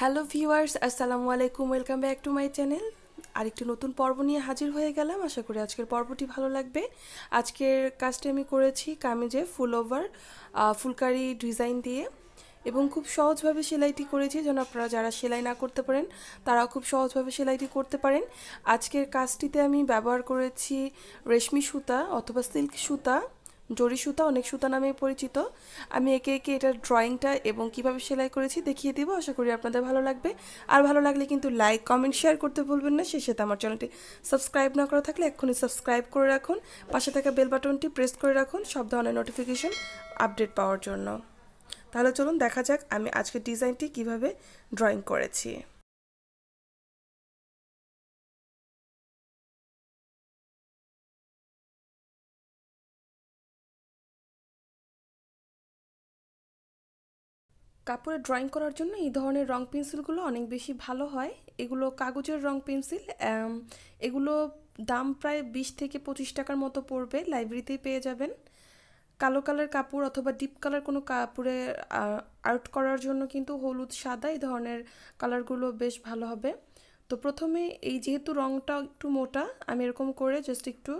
Hello viewers, আসসালামু আলাইকুম, welcome back to my channel. আরেকটি নতুন পর্ব নিয়ে হাজির হয়ে গেলাম। আশা করি আজকের পর্বটি ভালো লাগবে। আজকের কাজটি আমি করেছি কামিজে ফুল ওভার ফুলকারি ডিজাইন দিয়ে। এবং খুব সহজভাবে সেলাইটি করেছি। যেন আপনারা যারা সেলাই না করতে পারেন, তারাও খুব সহজভাবে সেলাইটি করতে পারেন। আজকের কাজটিতে আমি ব্যবহার করেছি রেশমি সুতা অথবা সিল্ক সুতা। জরি সুতা, অনেক সুতা নামে পরিচিত। আমি একে একে এটার ড্রয়িংটা এবং কীভাবে সেলাই করেছি দেখিয়ে দিব। আশা করি আপনাদের ভালো লাগবে। আর ভালো লাগলে কিন্তু লাইক কমেন্ট শেয়ার করতে ভুলবেন না। সেই সাথে আমার চ্যানেলটি সাবস্ক্রাইব না করা থাকলে এক্ষুনি সাবস্ক্রাইব করে রাখুন। পাশে থাকা বেল বাটনটি প্রেস করে রাখুন সব ধরনের নোটিফিকেশন আপডেট পাওয়ার জন্য। তাহলে চলুন দেখা যাক আমি আজকের ডিজাইনটি কীভাবে ড্রয়িং করেছি। কাপড়ে ড্রয়িং করার জন্য এই ধরনের রং পেন্সিলগুলো অনেক বেশি ভালো হয়। এগুলো কাগজের রং পেন্সিল এগুলো দাম প্রায় বিশ থেকে পঁচিশ টাকার মতো পড়বে লাইব্রেরিতেই পেয়ে যাবেন। কালো কালার কাপড় অথবা ডিপ কালার কোনো কাপড়ে আর্ট করার জন্য কিন্তু হলুদ, সাদা এই ধরনের কালারগুলো বেশ ভালো হবে। তো প্রথমে এই যেহেতু রঙটা একটু মোটা, আমি এরকম করে জাস্ট একটু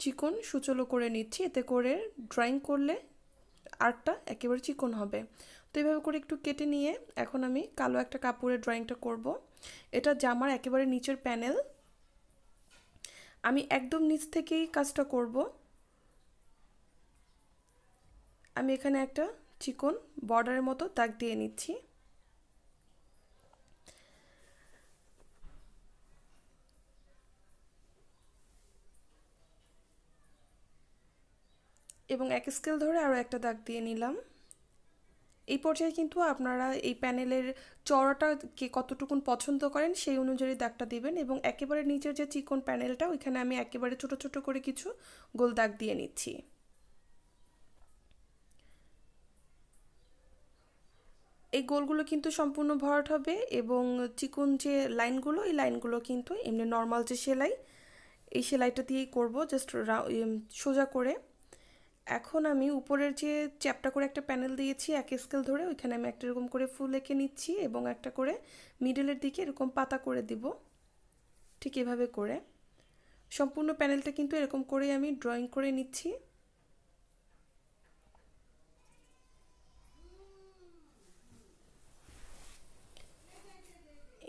চিকন সুচলো করে নিচ্ছি। এতে করে ড্রয়িং করলে আর্টটা একেবারে চিকন হবে। তো এইভাবে করে একটু কেটে নিয়ে এখন আমি কালো একটা কাপড়ের ড্রয়িংটা করব। এটা জামার একেবারে নিচের প্যানেল আমি একদম নিচ থেকেই কাজটা করব। আমি এখানে একটা চিকন বর্ডারের মতো দাগ দিয়ে নিচ্ছি। এবং এক স্কেল ধরে আরও একটা দাগ দিয়ে নিলাম। এই পর্যায়ে কিন্তু আপনারা এই প্যানেলের চড়াটা কে কতটুকুন পছন্দ করেন সেই অনুযায়ী দাগটা দিবেন এবং একেবারে নিচের যে চিকন প্যানেলটা, ওইখানে আমি একেবারে ছোট ছোট করে কিছু গোল দাগ দিয়ে নিচ্ছি। এই গোলগুলো কিন্তু সম্পূর্ণ ভরাট হবে এবং চিকন যে লাইনগুলো, এই লাইনগুলো কিন্তু এমনি নর্মাল যে সেলাই, এই সেলাইটা দিয়েই করব, জাস্ট সোজা করে। এখন আমি উপরের যে চ্যাপটা করে একটা প্যানেল দিয়েছি, এক স্কেল ধরে, ওইখানে আমি একটা এরকম করে ফুল এঁকে নিচ্ছি এবং একটা করে মিডলের দিকে এরকম পাতা করে দিব। ঠিক এভাবে করে। সম্পূর্ণ প্যানেলটা কিন্তু এরকম করেই আমি ড্রয়িং করে নিচ্ছি।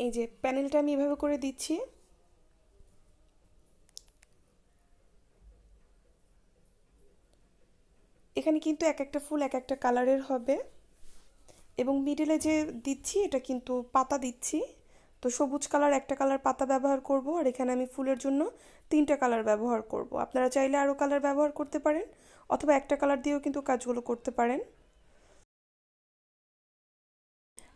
এই যে প্যানেলটা আমি এভাবে করে দিচ্ছি। এখানে কিন্তু এক একটা ফুল এক একটা কালারের হবে। এবং মিডিলে যে দিচ্ছি, এটা কিন্তু পাতা দিচ্ছি। তো সবুজ কালার, একটা কালার পাতা ব্যবহার করব, আর এখানে আমি ফুলের জন্য তিনটা কালার ব্যবহার করব। আপনারা চাইলে আরও কালার ব্যবহার করতে পারেন, অথবা একটা কালার দিয়েও কিন্তু কাজগুলো করতে পারেন।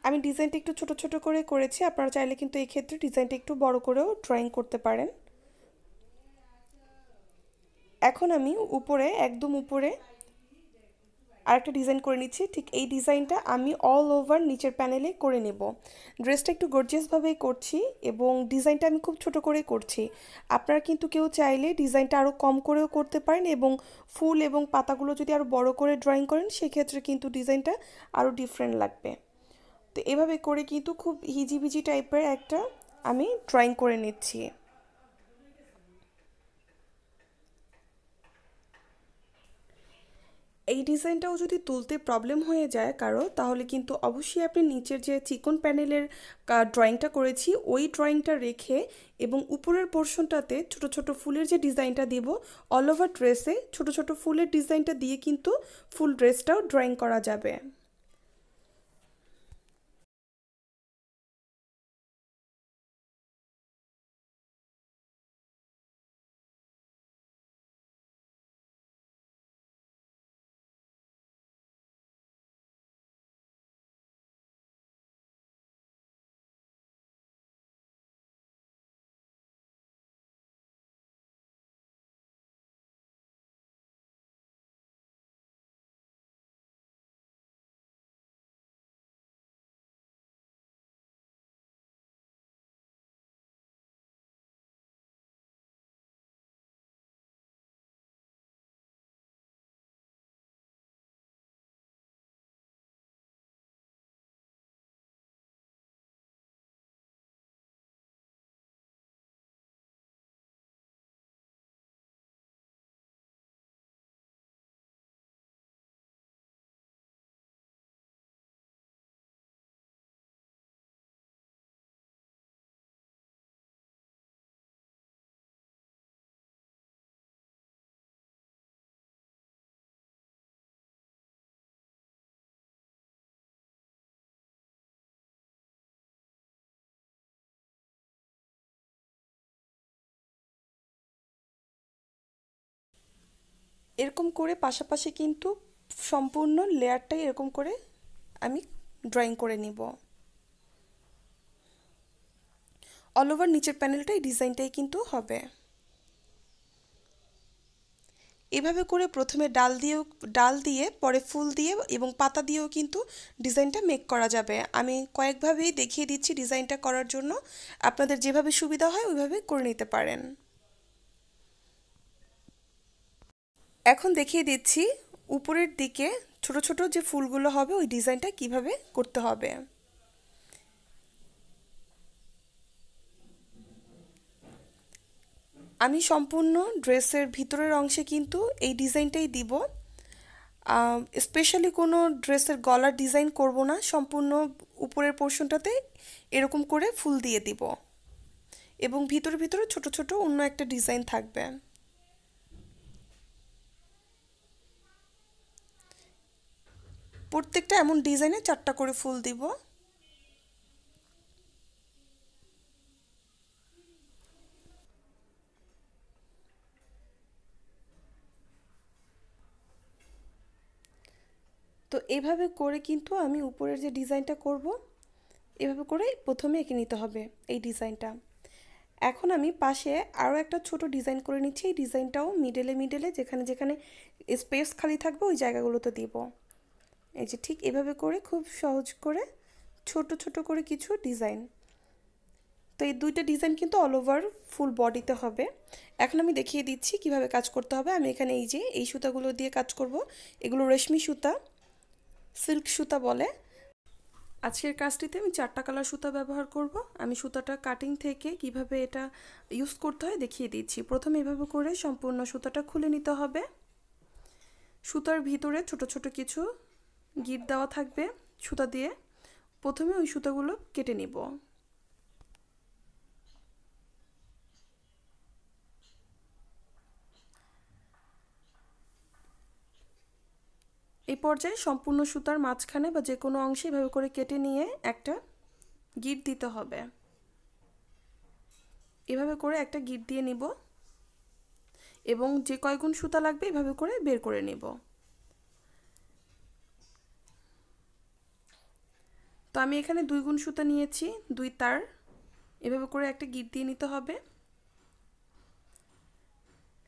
আমি ডিজাইনটা একটু ছোট ছোট করে করেছি, আপনারা চাইলে কিন্তু এই ক্ষেত্রে ডিজাইনটা একটু বড় করেও ড্রয়িং করতে পারেন। এখন আমি উপরে, একদম উপরে আরেকটা ডিজাইন করে নিচ্ছি। ঠিক এই ডিজাইনটা আমি অল ওভার নিচের প্যানেলে করে নেব। ড্রেসটা একটু গর্জিয়াসভাবেই করছি এবং ডিজাইনটা আমি খুব ছোট করে করছি। আপনারা কিন্তু কেউ চাইলে ডিজাইনটা আরও কম করেও করতে পারেন এবং ফুল এবং পাতাগুলো যদি আরও বড় করে ড্রয়িং করেন, সেক্ষেত্রে কিন্তু ডিজাইনটা আরও ডিফারেন্ট লাগবে। তো এভাবে করে কিন্তু খুব হিজিবিজি টাইপের একটা আমি ড্রয়িং করে নিচ্ছি। এই ডিজাইনটাও যদি তুলতে প্রবলেম হয়ে যায় কারও, তাহলে কিন্তু অবশ্যই আপনি নিচের যে চিকন প্যানেলের ড্রয়িংটা করেছি, ওই ড্রয়িংটা রেখে এবং উপরের পোর্শনটাতে ছোট ছোট ফুলের যে ডিজাইনটা দিব অল ওভার ড্রেসে ছোট ছোট ফুলের ডিজাইনটা দিয়ে কিন্তু ফুল ড্রেসটাও ড্রয়িং করা যাবে। এরকম করে পাশাপাশি কিন্তু সম্পূর্ণ লেয়ারটাই এরকম করে আমি ড্রয়িং করে নিব। অল ওভার নিচের প্যানেলটাই ডিজাইনটাই কিন্তু হবে। এভাবে করে প্রথমে ডাল দিয়েও, ডাল দিয়ে, পরে ফুল দিয়ে এবং পাতা দিয়েও কিন্তু ডিজাইনটা মেক করা যাবে। আমি কয়েকভাবেই দেখিয়ে দিচ্ছি ডিজাইনটা করার জন্য। আপনাদের যেভাবে সুবিধা হয় ওইভাবে করে নিতে পারেন। এখন দেখিয়ে দিচ্ছি উপরের দিকে ছোট ছোট যে ফুলগুলো হবে, ওই ডিজাইনটা কীভাবে করতে হবে। আমি সম্পূর্ণ ড্রেসের ভিতরের অংশে কিন্তু এই ডিজাইনটাই দিব। স্পেশালি কোনো ড্রেসের গলার ডিজাইন করব না, সম্পূর্ণ উপরের পোর্শনটাতে এরকম করে ফুল দিয়ে দিব। এবং ভিতরে ভিতরে ছোট ছোট অন্য একটা ডিজাইন থাকবে। প্রত্যেকটা এমন ডিজাইনে চারটা করে ফুল দিব। তো এভাবে করে কিন্তু আমি উপরের যে ডিজাইনটা করব, এভাবে করে প্রথমে এঁকে নিতে হবে এই ডিজাইনটা। এখন আমি পাশে আরও একটা ছোট ডিজাইন করে নিচ্ছি, এই ডিজাইনটাও মিডেলে মিডেলে যেখানে যেখানে স্পেস খালি থাকবে ওই জায়গাগুলোতে দিব। এই যে ঠিক এভাবে করে খুব সহজ করে ছোট ছোট করে কিছু ডিজাইন তো এই দুইটা ডিজাইন কিন্তু অল ওভার ফুল বডিতে হবে। এখন আমি দেখিয়ে দিচ্ছি কীভাবে কাজ করতে হবে। আমি এখানে এই যে এই সুতাগুলো দিয়ে কাজ করব। এগুলো রেশমি সুতা সিল্ক সুতা বলে। আজকের কাজটিতে আমি চারটা কালার সুতা ব্যবহার করব। আমি সুতাটা কাটিং থেকে কীভাবে এটা ইউজ করতে হয় দেখিয়ে দিচ্ছি। প্রথমে এভাবে করে সম্পূর্ণ সুতাটা খুলে নিতে হবে। সুতার ভিতরে ছোট ছোট কিছু গিট দেওয়া থাকবে সুতা দিয়ে। প্রথমে ওই সুতাগুলো কেটে নিব। এই পর্যায়ে সম্পূর্ণ সুতার মাঝখানে বা যে কোনো অংশে এভাবে করে কেটে নিয়ে একটা গিট দিতে হবে। এভাবে করে একটা গিট দিয়ে নিব এবং যে কয়গুণ সুতা লাগবে এভাবে করে বের করে নিব। তো আমি এখানে দুই গুণ সুতা নিয়েছি, দুই তার। এভাবে করে একটা গিট দিয়ে নিতে হবে।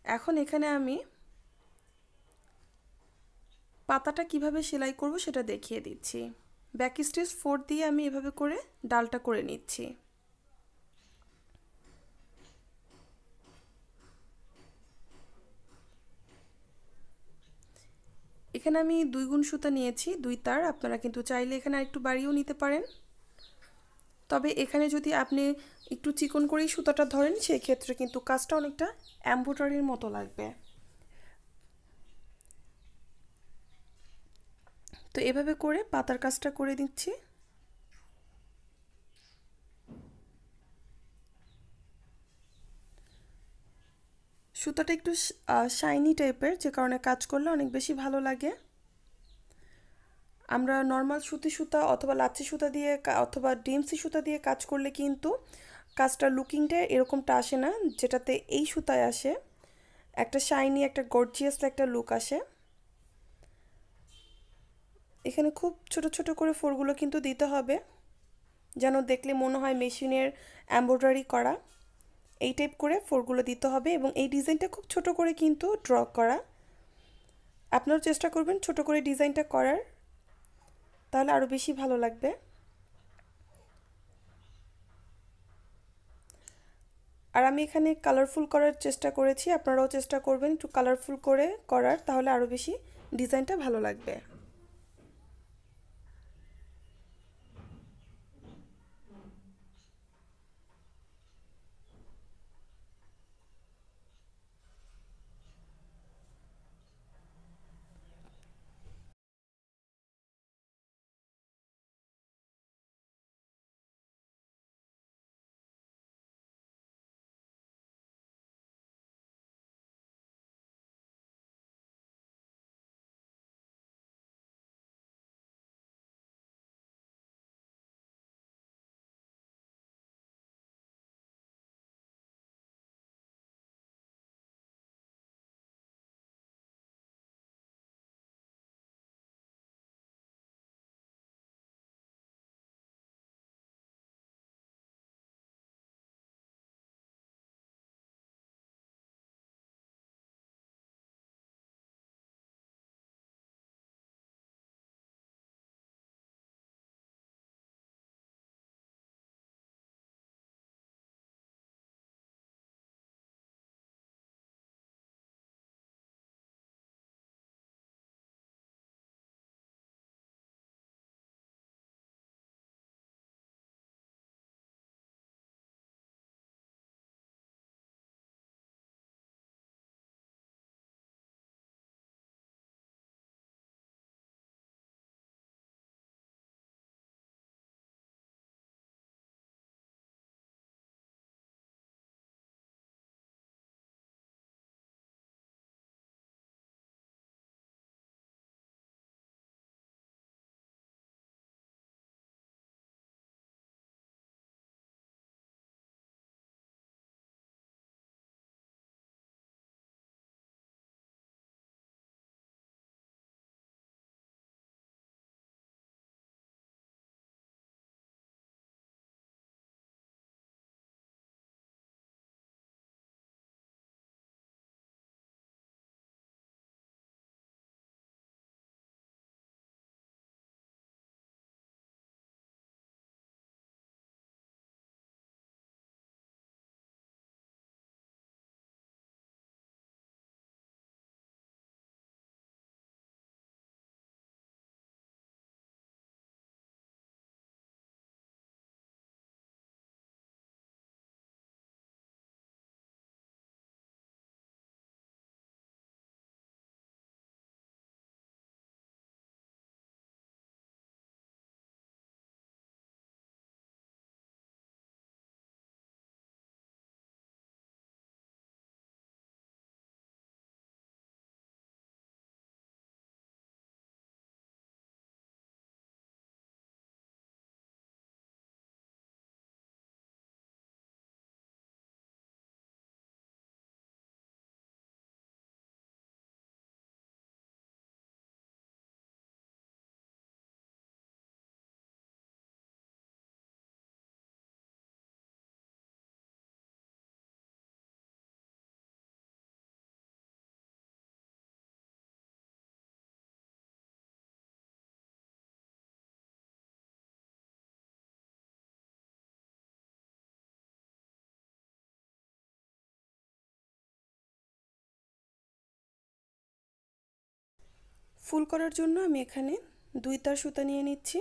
এখন এখানে আমি পাতাটা কীভাবে সেলাই করব সেটা দেখিয়ে দিচ্ছি। ব্যাক স্টিচ ফোর দিয়ে আমি এভাবে করে ডালটা করে নিচ্ছি। এখানে আমি দুই গুণ সুতা নিয়েছি, দুই তার। আপনারা কিন্তু চাইলে এখানে একটু বাড়িয়েও নিতে পারেন। তবে এখানে যদি আপনি একটু চিকন করেই সুতাটা ধরেন সেই ক্ষেত্রে কিন্তু কাজটা অনেকটা অ্যাম্বোটারির মতো লাগবে। তো এভাবে করে পাতার কাজটা করে দিচ্ছি। সুতাটা একটু শাইনি টাইপের যে কারণে কাজ করলে অনেক বেশি ভালো লাগে। আমরা নর্মাল সুতি সুতা অথবা লাচ্ছি সুতা দিয়ে অথবা ডিমসি সুতা দিয়ে কাজ করলে কিন্তু কাজটা লুকিংটা এরকমটা আসে না, যেটাতে এই সুতায় আসে। একটা শাইনি একটা গর্জিয়াস একটা লুক আসে। এখানে খুব ছোট ছোট করে ফোরগুলো কিন্তু দিতে হবে, যেন দেখলে মনে হয় মেশিনের এম্ব্রয়ডারি করা। এই টাইপ করে ফোরগুলো দিতে হবে এবং এই ডিজাইনটা খুব ছোট করে কিন্তু ড্র করা। আপনারাও চেষ্টা করবেন ছোট করে ডিজাইনটা করার। তাহলে আরও বেশি ভালো লাগবে। আর আমি এখানে কালারফুল করার চেষ্টা করেছি, আপনারাও চেষ্টা করবেন একটু কালারফুল করে করার, তাহলে আরও বেশি ডিজাইনটা ভালো লাগবে। ফুল করার জন্য আমি এখানে দুই তার সুতা নিয়ে নিচ্ছি।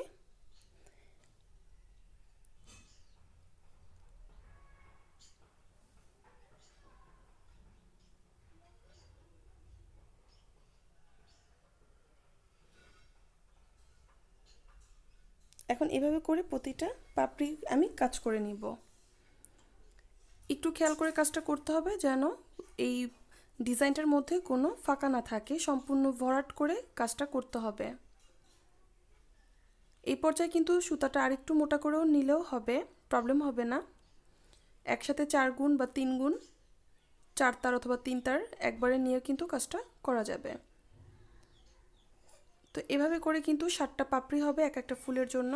এখন এভাবে করে প্রতিটা পাপড়ি আমি কাজ করে নিব। একটু খেয়াল করে কাজটা করতে হবে যেন এই ডিজাইনটার মধ্যে কোনো ফাঁকা না থাকে, সম্পূর্ণ ভরাট করে কাজটা করতে হবে। এই পর্যায়ে কিন্তু সুতাটা আরেকটু মোটা করেও নিলেও হবে প্রবলেম হবে না। একসাথে চার গুণ বা তিন গুণ, চার তার অথবা তিন তার একবারে নিয়ে কিন্তু কাজটা করা যাবে। তো এভাবে করে কিন্তু সাতটা পাপড়ি হবে এক একটা ফুলের জন্য।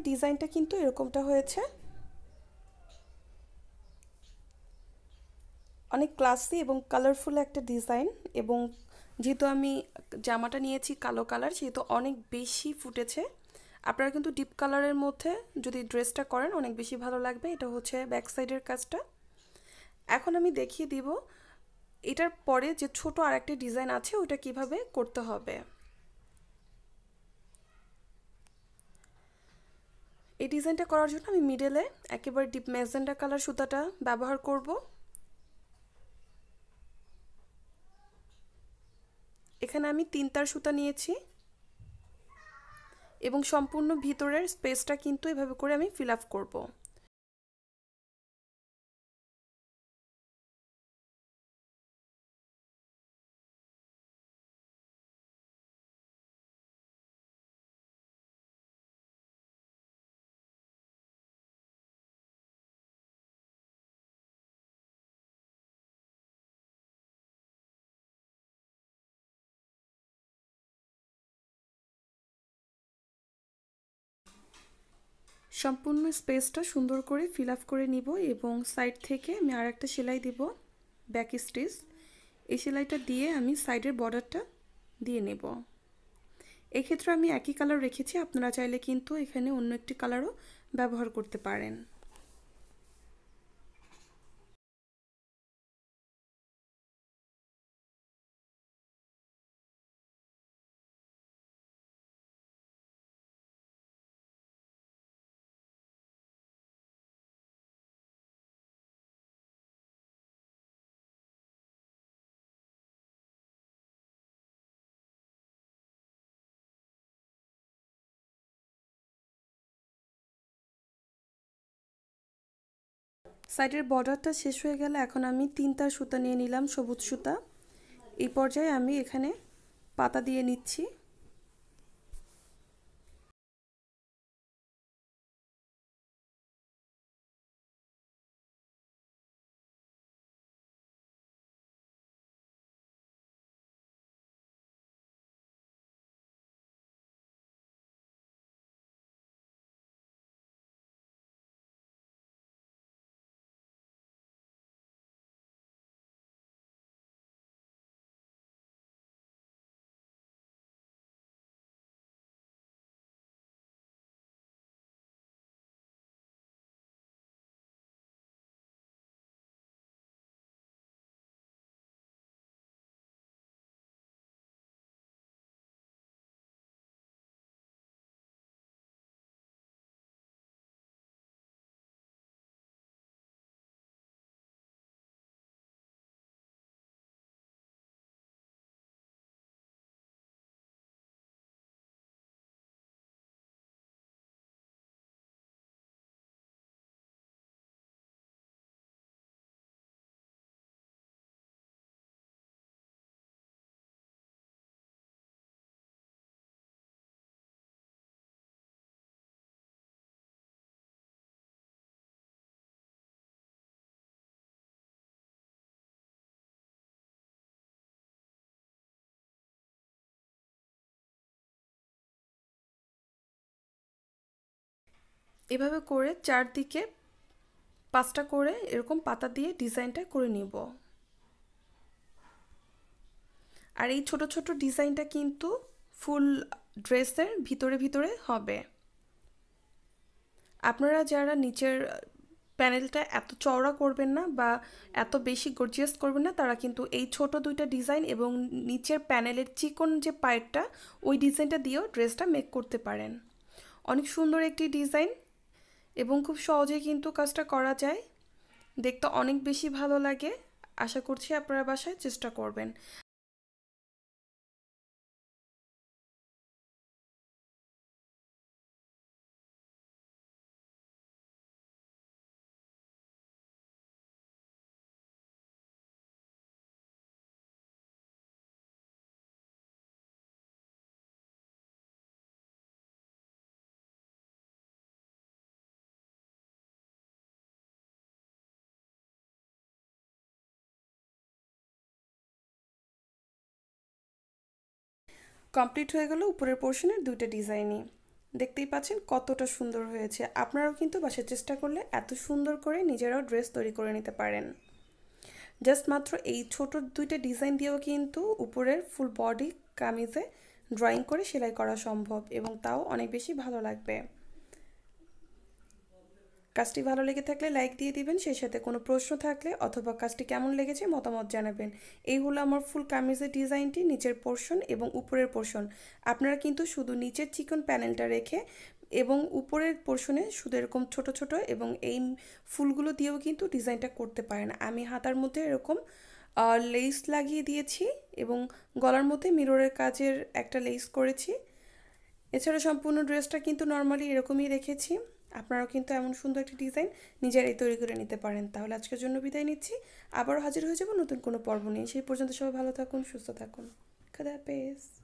ডিজাইনটা কিন্তু এরকমটা হয়েছে। অনেক ক্লাসি এবং কালারফুল একটা ডিজাইন এবং যেহেতু আমি জামাটা নিয়েছি কালো কালার সেহেতু অনেক বেশি ফুটেছে। আপনারা কিন্তু ডিপ কালারের মধ্যে যদি ড্রেসটা করেন, অনেক বেশি ভালো লাগবে। এটা হচ্ছে ব্যাক সাইডের কাজটা। এখন আমি দেখিয়ে দিব, এটার পরে যে ছোট আর একটা ডিজাইন আছে, ওটা কীভাবে করতে হবে। এই ডিজাইনটা করার জন্য আমি মিডেলে একেবারে ডিপ ম্যাজেন্ডা কালার সুতাটা ব্যবহার করব। এখানে আমি তিন তার সুতা নিয়েছি এবং সম্পূর্ণ ভিতরের স্পেসটা কিন্তু এভাবে করে আমি ফিল আপ করব। সম্পূর্ণ স্পেসটা সুন্দর করে ফিল আপ করে নিব এবং সাইড থেকে আমি আর একটা সেলাই দিব ব্যাক স্টিচ এই সেলাইটা দিয়ে আমি সাইডের বর্ডারটা দিয়ে নেব। এক্ষেত্রে আমি একই কালার রেখেছি, আপনারা চাইলে কিন্তু এখানে অন্য একটি কালারও ব্যবহার করতে পারেন। সাইডের বর্ডারটা শেষ হয়ে গেলে এখন আমি তিনটা সুতা নিয়ে নিলাম, সবুজ সুতা। এই পর্যায়ে আমি এখানে পাতা দিয়ে নিচ্ছি। এভাবে করে চারদিকে পাঁচটা করে এরকম পাতা দিয়ে ডিজাইনটা করে নিব। আর এই ছোট ছোট ডিজাইনটা কিন্তু ফুল ড্রেসের ভিতরে ভিতরে হবে। আপনারা যারা নিচের প্যানেলটা এত চওড়া করবেন না বা এত বেশি গর্জিয়াস করবেন না, তারা কিন্তু এই ছোট দুইটা ডিজাইন এবং নিচের প্যানেলের চিকন যে পায়েরটা ওই ডিজাইনটা দিয়েও ড্রেসটা মেক করতে পারেন। অনেক সুন্দর একটি ডিজাইন। এবং খুব সহজেই কিন্তু কাজটা করা যায়। দেখতে অনেক বেশি ভালো লাগে। আশা করছি আপনারা বাসায় চেষ্টা করবেন। কমপ্লিট হয়ে গেল উপরের পোর্শনের দুইটা ডিজাইনই। দেখতেই পাচ্ছেন কতটা সুন্দর হয়েছে। আপনারাও কিন্তু বাসার চেষ্টা করলে এত সুন্দর করে নিজেরাও ড্রেস তৈরি করে নিতে পারেন। জাস্ট মাত্র এই ছোট দুইটা ডিজাইন দিয়েও কিন্তু উপরের ফুল বডি কামিজে ড্রয়িং করে সেলাই করা সম্ভব এবং তাও অনেক বেশি ভালো লাগবে। কাজটি ভালো লেগে থাকলে লাইক দিয়ে দিবেন, সেই সাথে কোনো প্রশ্ন থাকলে অথবা কাজটি কেমন লেগেছে মতামত জানাবেন। এই হলো আমার ফুল কামিজের ডিজাইনটি, নিচের পোর্শন এবং উপরের পোর্শন আপনারা কিন্তু শুধু নিচের চিকন প্যানেলটা রেখে এবং উপরের পোর্শনে শুধু এরকম ছোট ছোট এবং এই ফুলগুলো দিয়েও কিন্তু ডিজাইনটা করতে পারেন। আমি হাতার মধ্যে এরকম লেস লাগিয়ে দিয়েছি এবং গলার মধ্যে মিররের কাজের একটা লেস করেছি। এছাড়া সম্পূর্ণ ড্রেসটা কিন্তু নর্মালি এরকমই রেখেছি। আপনারাও কিন্তু এমন সুন্দর একটি ডিজাইন নিজেরাই তৈরি করে নিতে পারেন। তাহলে আজকের জন্য বিদায় নিচ্ছি। আবারও হাজির হয়ে যাব নতুন কোনো পর্ব নিয়ে। সেই পর্যন্ত সবাই ভালো থাকুন, সুস্থ থাকুন। খাদা হাফেজ।